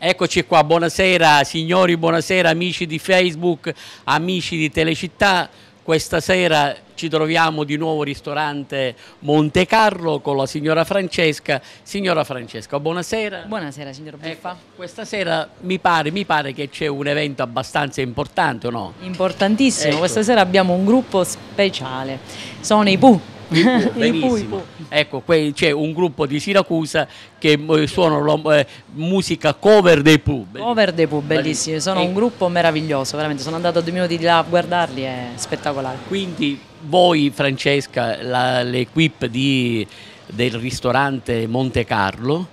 Eccoci qua, buonasera signori, buonasera amici di Facebook, amici di Telecittà. Questa sera ci troviamo di nuovo al ristorante Monte Carlo con la signora Francesca. Signora Francesca, buonasera. Buonasera signor Buffa. Ecco, questa sera mi pare, mi pare che c'è un evento abbastanza importante, no? Importantissimo, Ecco. questa sera abbiamo un gruppo speciale, sono i Pooh. Benissimo. Ecco, c'è un gruppo di Siracusa che eh, suonano la- eh, musica cover dei Pooh. Cover dei Pooh, bellissimi, sono E un gruppo meraviglioso, veramente, sono andato due minuti di là a guardarli, è spettacolare. Quindi voi, Francesca, l'equipe di- del ristorante Monte Carlo,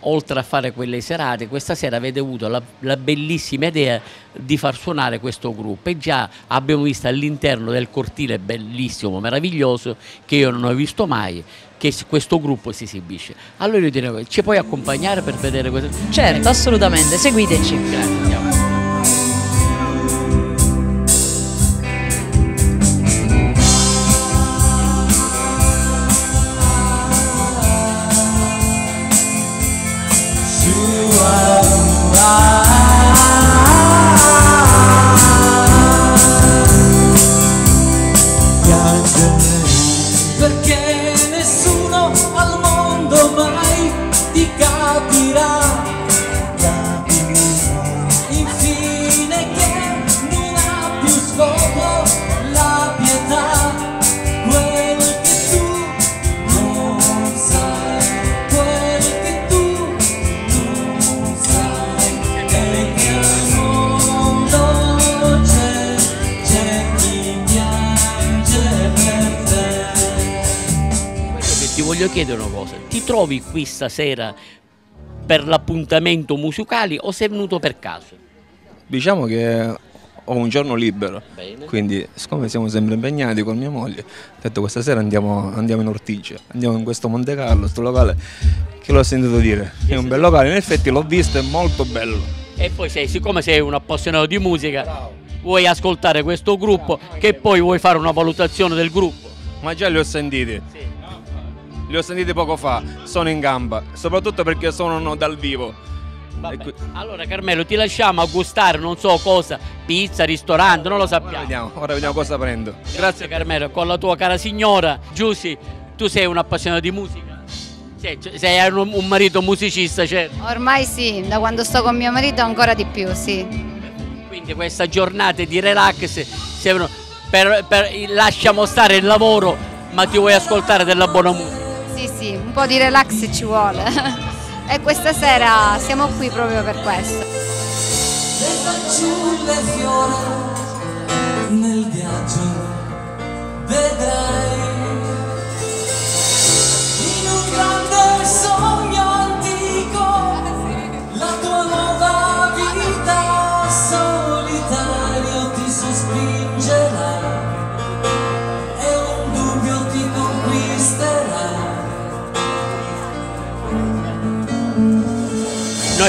oltre a fare quelle serate, questa sera avete avuto la, la bellissima idea di far suonare questo gruppo e già abbiamo visto all'interno del cortile bellissimo, meraviglioso, che io non ho visto mai, che questo gruppo si esibisce. Allora io direi, ci puoi accompagnare per vedere questo? Certo, assolutamente, seguiteci. Grazie, andiamo. Voglio chiedere una cosa, ti trovi qui stasera per l'appuntamento musicale o sei venuto per caso? Diciamo che ho un giorno libero, Bene. quindi siccome siamo sempre impegnati con mia moglie, ho detto questa sera andiamo, andiamo in Ortigia, andiamo in questo Monte Carlo, questo locale che l'ho sentito dire, è un bel locale, in effetti l'ho visto, è molto bello. E poi sei, siccome sei un appassionato di musica, vuoi ascoltare questo gruppo che poi vuoi fare una valutazione del gruppo. Ma già li ho sentiti, li ho sentiti poco fa, sono in gamba, soprattutto perché suonano dal vivo. Vabbè. Allora Carmelo ti lasciamo a gustare non so cosa, pizza, ristorante, non lo Ora sappiamo. vediamo, ora vediamo cosa prendo. Grazie Carmelo, con la tua cara signora Giussi, tu sei un appassionato di musica? Sei, cioè, sei un, un marito musicista, certo. Ormai sì, da quando sto con mio marito ancora di più, sì. Quindi questa giornata di relax, se- per- per- lasciamo stare il lavoro, ma ti vuoi ascoltare della buona musica. Sì, sì, un po' di relax ci vuole. e questa sera siamo qui proprio per questo. Le fanciulle fiorano nel viaggio, vedrai.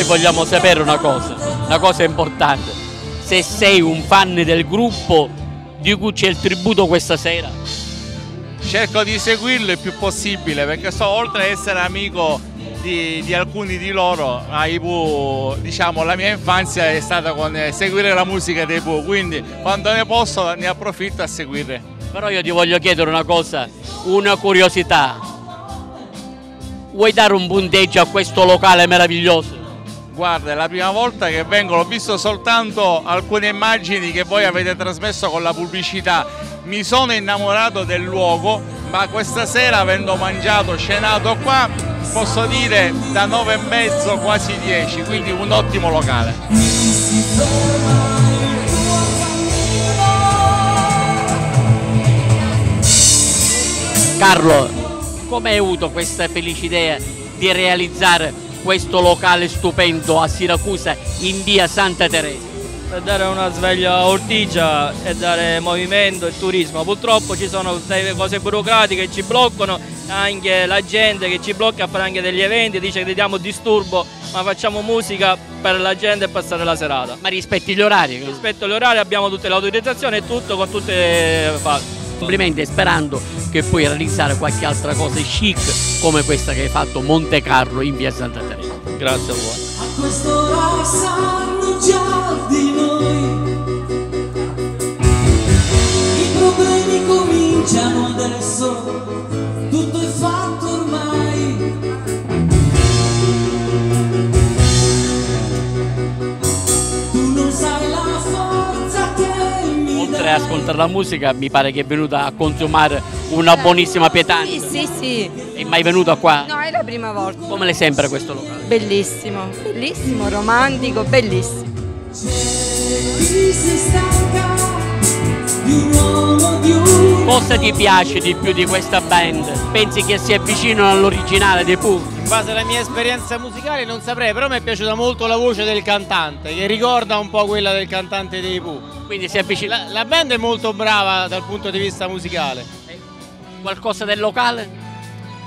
Noi vogliamo sapere una cosa, una cosa importante. Se sei un fan del gruppo di cui c'è il tributo questa sera, cerco di seguirlo il più possibile perché so, oltre ad essere amico di, di alcuni di loro, ai Pooh, diciamo la mia infanzia è stata con eh, seguire la musica dei Pooh, quindi quando ne posso ne approfitto a seguire. però io ti voglio chiedere una cosa, una curiosità. Vuoi dare un punteggio a questo locale meraviglioso? Guarda, è la prima volta che vengo, l'ho visto soltanto alcune immagini che voi avete trasmesso con la pubblicità. Mi sono innamorato del luogo, ma questa sera avendo mangiato, cenato qua, posso dire da 9 e mezzo quasi 10, quindi un ottimo locale. Carlo, come hai avuto questa felice idea di realizzare questo locale stupendo a Siracusa in via Santa Teresa? per dare una sveglia a Ortigia e dare movimento e turismo. Purtroppo ci sono delle cose burocratiche che ci bloccano, anche la gente che ci blocca a fare anche degli eventi, dice che diamo disturbo, ma facciamo musica per la gente e passare la serata. Ma rispetti gli orari? Rispetto agli orari abbiamo tutte le autorizzazioni e tutto con tutte le fasi. Complimenti sperando che puoi realizzare qualche altra cosa chic come questa che hai fatto Monte Carlo in via Santa Teresa. Grazie a voi. A quest'ora sanno già di noi. I problemi cominciano adesso, tutto è fatto ormai. Tu non sai la forza che mi Oltre a ascoltare la musica, mi pare che è venuta a consumare una buonissima pietanza. Sì, sì, sì. È mai venuta qua? No, è la prima volta. Come le sembra questo locale? Bellissimo, bellissimo, romantico, bellissimo. Cosa ti piace di più di questa band? Pensi che si avvicinano all'originale dei Pooh? In base alla mia esperienza musicale non saprei, però mi è piaciuta molto la voce del cantante, che ricorda un po' quella del cantante dei Pooh. Quindi si avvicina La, la band è molto brava dal punto di vista musicale. qualcosa del locale?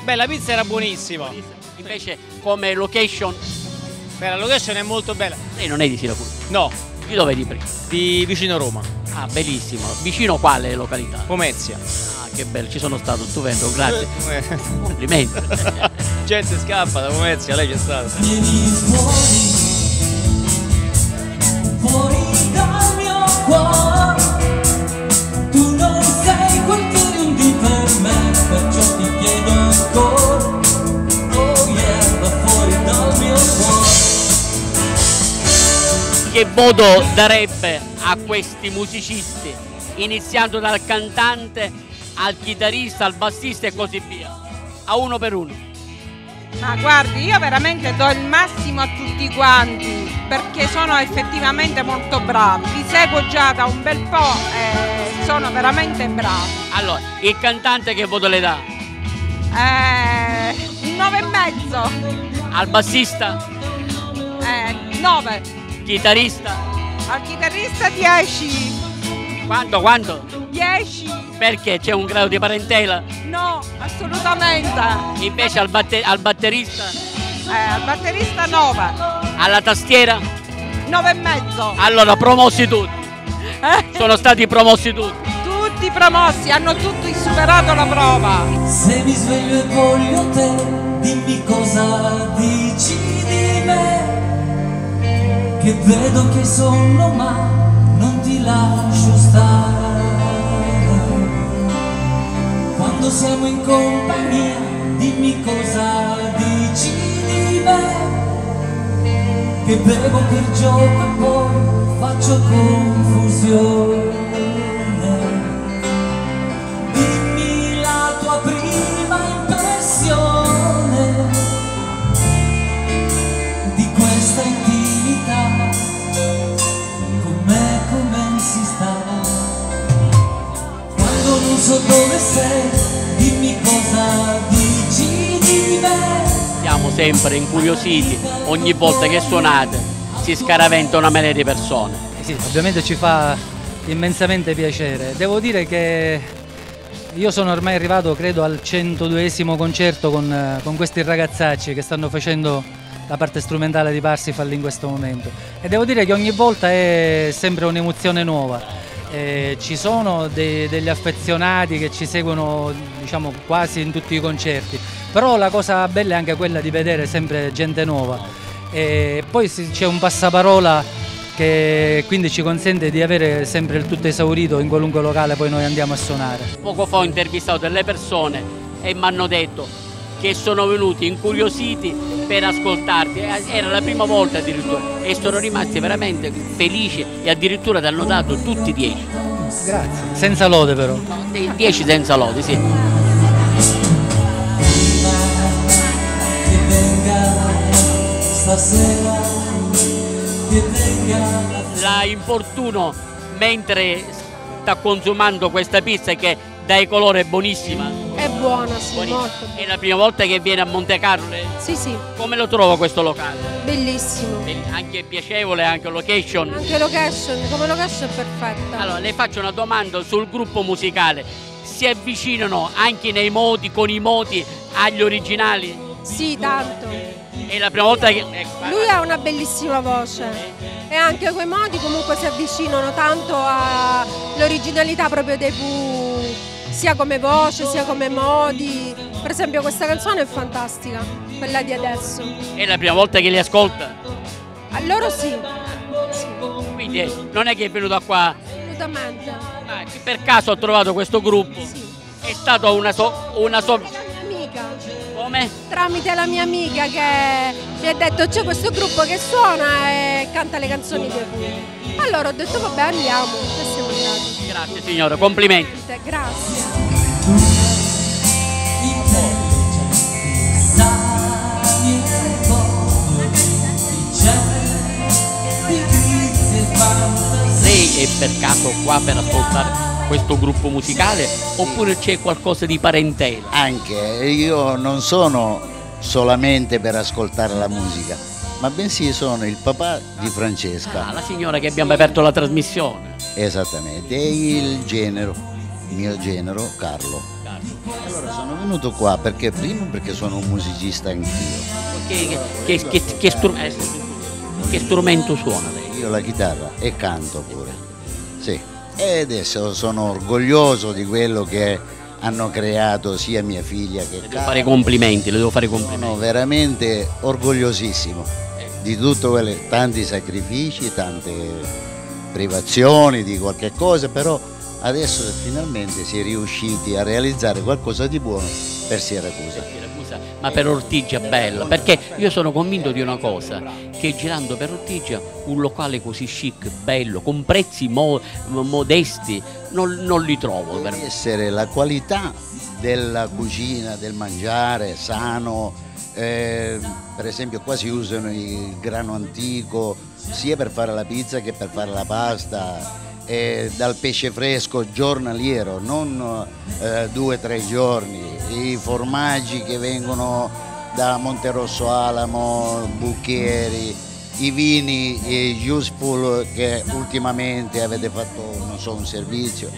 Beh, la pizza era buonissima. Invece come location, Beh, la location è molto bella. lei non è di Siracusa. No, Di dove è di prima? di vicino Roma, Ah, bellissimo. Vicino quale località? Pomezia. Ah, che bello, ci sono stato, stupendo, grazie. Complimenti. Gente scappa da Pomezia, lei c'è stata. Che voto darebbe a questi musicisti, iniziando dal cantante al chitarrista, al bassista e così via? A uno per uno. Ma guardi, io veramente do il massimo a tutti quanti perché sono effettivamente molto bravi. Vi seguo già da un bel po' e sono veramente bravi. Allora, il cantante che voto le dà? Eh, un 9 e mezzo, Al bassista? eh, 9. Chitarrista? Al chitarrista 10. Quanto, quanto? 10. Perché c'è un grado di parentela? No, assolutamente. Invece al, batte- al batterista? Eh, al batterista 9. Alla tastiera? 9 e mezzo. Allora, promossi tutti. Eh, Sono stati promossi tutti. tutti promossi, hanno tutti superato la prova. Se mi sveglio e voglio te, dimmi cosa dici di me. Che vedo che sonno ma non ti lascio stare. Quando siamo in compagnia, dimmi cosa dici di me. Che bevo per gioco e poi faccio confusione. So dove sei, dimmi cosa dici di me. Siamo sempre incuriositi, ogni volta che suonate si scaraventa una marea di persone. Eh Sì, ovviamente ci fa immensamente piacere. Devo dire che io sono ormai arrivato, credo, al 102esimo concerto con, con questi ragazzacci che stanno facendo la parte strumentale di Parsifal in questo momento. E devo dire che ogni volta è sempre un'emozione nuova. Eh, ci sono dei- degli affezionati che ci seguono diciamo, quasi in tutti i concerti, però la cosa bella è anche quella di vedere sempre gente nuova. E poi c'è un passaparola che quindi ci consente di avere sempre il tutto esaurito in qualunque locale poi noi andiamo a suonare. Poco fa ho intervistato delle persone e mi hanno detto che sono venuti incuriositi per ascoltarti, Eh, era la prima volta addirittura e sono rimasti veramente felici e addirittura ti hanno dato tutti 10. Grazie. Senza lode però. 10 senza lodi, sì. La importuno mentre sta consumando questa pizza che dai colore è buonissima. Buona, sì, Buonissima. molto. È la prima volta che viene a Monte Carlo. Sì, sì, Come lo trovo questo locale? bellissimo. Bell- Anche piacevole, anche location. Anche location, come location è perfetta. Allora, le faccio una domanda sul gruppo musicale. Si avvicinano anche nei modi, con i modi, agli originali? Sì, tanto. È la prima volta che... ecco, Lui ha una bellissima voce e anche quei modi comunque si avvicinano tanto all'originalità proprio dei Pooh, sia come voce sia come modi. Per esempio questa canzone è fantastica, quella di adesso. È la prima volta che li ascolta? A loro sì, Quindi eh, non è che è venuto qua assolutamente. ma che per caso ho trovato questo gruppo. È stato una so, una so-. Come? Tramite la mia amica che mi ha detto c'è questo gruppo che suona e canta le canzoni di Puglia. Allora ho detto vabbè andiamo e siamo andati. Grazie signore, complimenti. Grazie. Lei è per caso qua per ascoltare questo gruppo musicale oppure c'è qualcosa di parentela? Anche io non sono solamente per ascoltare la musica, ma bensì sono il papà di Francesca. Ah, la signora che abbiamo aperto la trasmissione. Esattamente, e il genero, il mio genero Carlo. Allora sono venuto qua perché primo perché sono un musicista anch'io. Che, che- che- che stru- eh, che strumento suona lei? Io la chitarra e canto pure. Sì. E adesso sono orgoglioso di quello che hanno creato sia mia figlia che Devo fare complimenti, le devo fare complimenti. Sono veramente orgogliosissimo di tutti quelli, tanti sacrifici, tante privazioni di qualche cosa, però adesso finalmente si è riusciti a realizzare qualcosa di buono per Siracusa. ma per Ortigia bella, perché io sono convinto di una cosa, che girando per Ortigia un locale così chic, bello, con prezzi mo- modesti, non, non li trovo. Deve essere la qualità della cucina, del mangiare sano, eh, per esempio qua si usano il grano antico sia per fare la pizza che per fare la pasta, eh, dal pesce fresco giornaliero, non eh, due o tre giorni, i formaggi che vengono da Monterosso Alamo, Bucchieri, i vini e Useful che ultimamente avete fatto so, un servizio.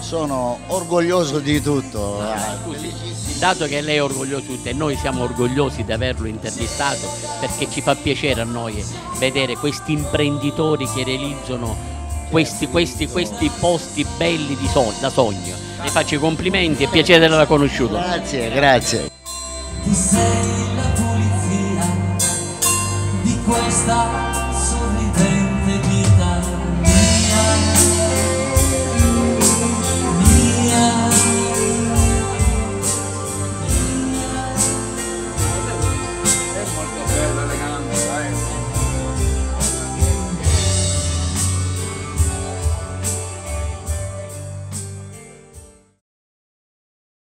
Sono orgoglioso di tutto. Scusi, dato che lei è orgoglioso di te, noi siamo orgogliosi di averlo intervistato perché ci fa piacere a noi vedere questi imprenditori che realizzano questi, questi, questi posti belli di so- da sogno. Le faccio i complimenti e piacere di averla conosciuto. Grazie, grazie. Tu sei la pulizia di questa